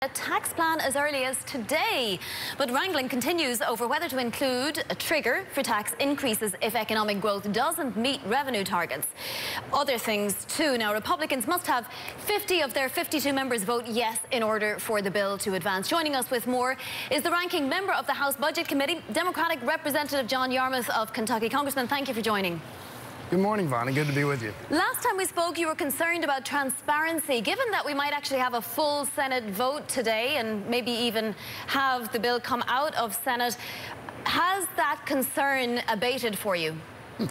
A tax plan as early as today, but wrangling continues over whether to include a trigger for tax increases if economic growth doesn't meet revenue targets. Other things too. Now, Republicans must have 50 of their 52 members vote yes in order for the bill to advance. Joining us with more is the ranking member of the House Budget Committee, Democratic Representative John Yarmuth of Kentucky. Congressman, thank you for joining. Good morning, Vonnie. Good to be with you. Last time we spoke, you were concerned about transparency. Given that we might actually have a full Senate vote today and maybe even have the bill come out of Senate, has that concern abated for you?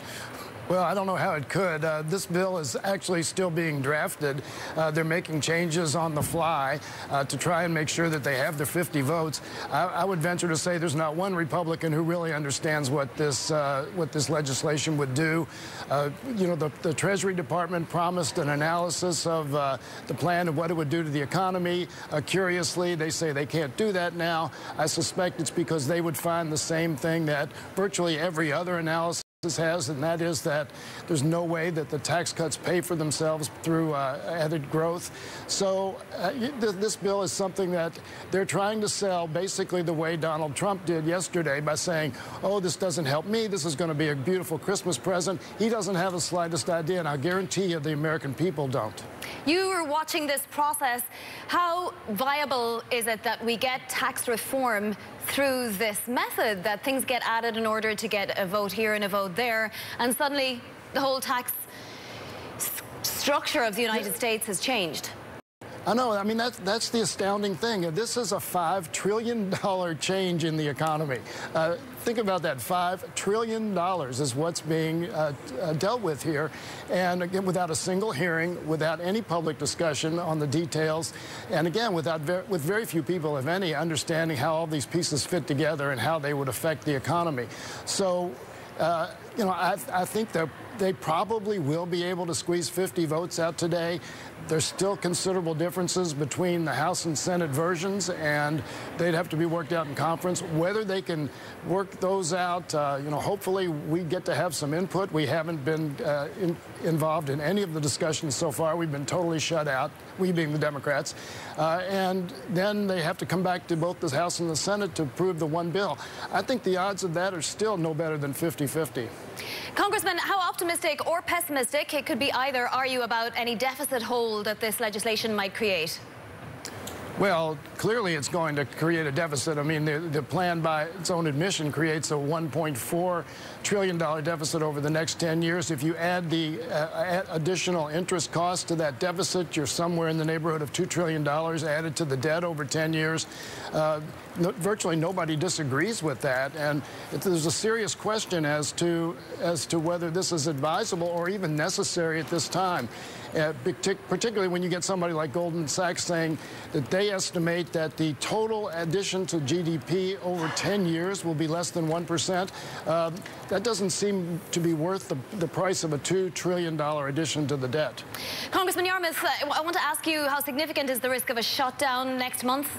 Well, I don't know how it could. Uh, this bill is actually still being drafted. Uh, they're making changes on the fly uh, to try and make sure that they have their 50 votes. I, I would venture to say there's not one Republican who really understands what this uh, what this legislation would do. Uh, you know, the, the, Treasury Department promised an analysis of uh, the plan of what it would do to the economy. curiously, they say they can't do that now. I suspect it's because they would find the same thing that virtually every other analysis has, and that is that there's no way that the tax cuts pay for themselves through uh, added growth. So uh, this bill is something that they're trying to sell basically the way Donald Trump did yesterday by saying, oh, this doesn't help me. This is going to be a beautiful Christmas present. He doesn't have the slightest idea, and I guarantee you the American people don't. You were watching this process. How viable is it that we get tax reform through this method, that things get added in order to get a vote here and a vote there, and suddenly the whole tax structure of the United States has changed. I know. I mean, that's, that's the astounding thing. This is a $5 trillion change in the economy. Uh, think about that. $5 trillion is what's being uh, uh, dealt with here. And again, without a single hearing, without any public discussion on the details, and again, without ver with very few people, if any, understanding how all these pieces fit together and how they would affect the economy. So uh, you know, I, I think they probably will be able to squeeze 50 votes out today. There's still considerable differences between the House and Senate versions, and they'd have to be worked out in conference. Whether they can work those out, uh, you know, hopefully we get to have some input. We haven't been uh, in, involved in any of the discussions so far. We've been totally shut out, we being the Democrats. Uh, and then they have to come back to both the House and the Senate to approve the one bill. I think the odds of that are still no better than 50-50. Congressman, how optimistic or pessimistic, it could be either, are you about any deficit hole that this legislation might create? Well, clearly it's going to create a deficit. I mean, the, the plan by its own admission creates a $1.4 trillion deficit over the next 10 years. If you add the uh, additional interest costs to that deficit, you're somewhere in the neighborhood of $2 trillion added to the debt over 10 years. Uh, no, virtually nobody disagrees with that. And there's a serious question as to, as to whether this is advisable or even necessary at this time. Uh, particularly when you get somebody like Goldman Sachs saying that they estimate that the total addition to GDP over 10 years will be less than 1%. Uh, that doesn't seem to be worth the, the price of a $2 trillion addition to the debt. Congressman Yarmuth, uh, I want to ask you how significant is the risk of a shutdown next month?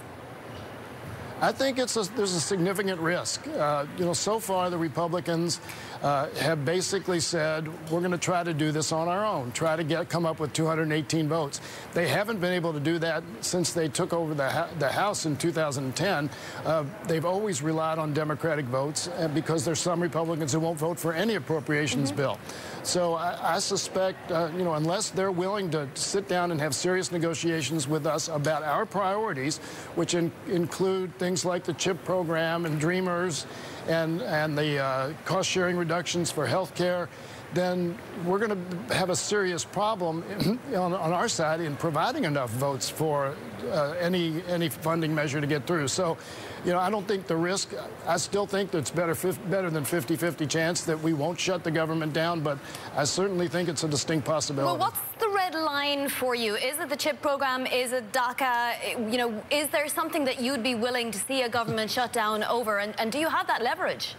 I think it's a, there's a significant risk. Uh, you know, so far the Republicans uh, have basically said we're going to try to do this on our own, try to get come up with 218 votes. They haven't been able to do that since they took over the, the House in 2010. Uh, they've always relied on Democratic votes uh, because there's some Republicans who won't vote for any appropriations mm -hmm. bill. So I, I suspect, uh, you know, unless they're willing to sit down and have serious negotiations with us about our priorities, which in, include things like the CHIP program and Dreamers and, and the uh, cost sharing reductions for health care, then we're going to have a serious problem on, on, our side in providing enough votes for uh, any any funding measure to get through. So, you know, I don't think the risk. I still think it's better better than 50-50 chance that we won't shut the government down, but I certainly think it's a distinct possibility. Well, red line for you? Is it the CHIP program? Is it DACA? You know, is there something that you'd be willing to see a government shut down over? And, and do you have that leverage?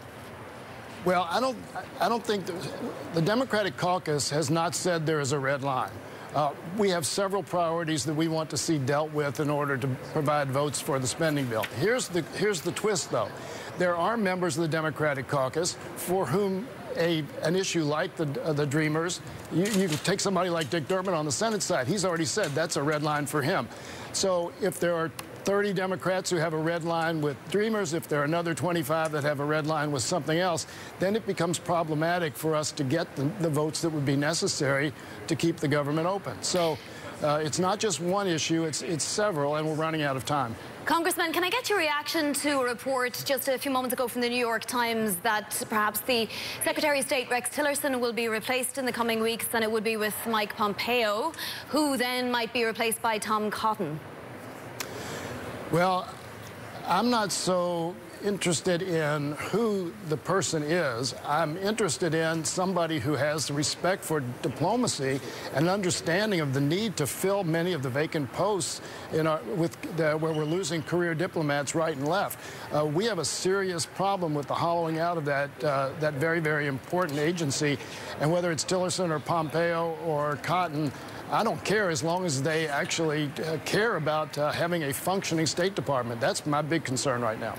Well, I don't, I don't think the, the Democratic caucus has not said there is a red line. Uh, we have several priorities that we want to see dealt with in order to provide votes for the spending bill. Here's the, here's the twist, though. There are members of the Democratic caucus for whom a, an issue like the, uh, the Dreamers, you, you take somebody like Dick Durbin on the Senate side. He's already said that's a red line for him. So if there are 30 Democrats who have a red line with Dreamers, if there are another 25 that have a red line with something else, then it becomes problematic for us to get the, the votes that would be necessary to keep the government open. So uh, it's not just one issue, it's, it's several, and we're running out of time. Congressman, can I get your reaction to a report just a few moments ago from the New York Times that perhaps the Secretary of State Rex Tillerson will be replaced in the coming weeks and it would be with Mike Pompeo, who then might be replaced by Tom Cotton? Well, I'm not so interested in who the person is. I'm interested in somebody who has respect for diplomacy and understanding of the need to fill many of the vacant posts in our, with the, where we're losing career diplomats right and left. Uh, we have a serious problem with the hollowing out of that uh, that very very important agency, and whether it's Tillerson or Pompeo or Cotton. I don't care as long as they actually uh, care about uh, having a functioning State Department. That's my big concern right now.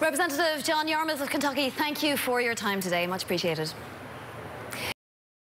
Representative John Yarmuth of Kentucky, thank you for your time today. Much appreciated.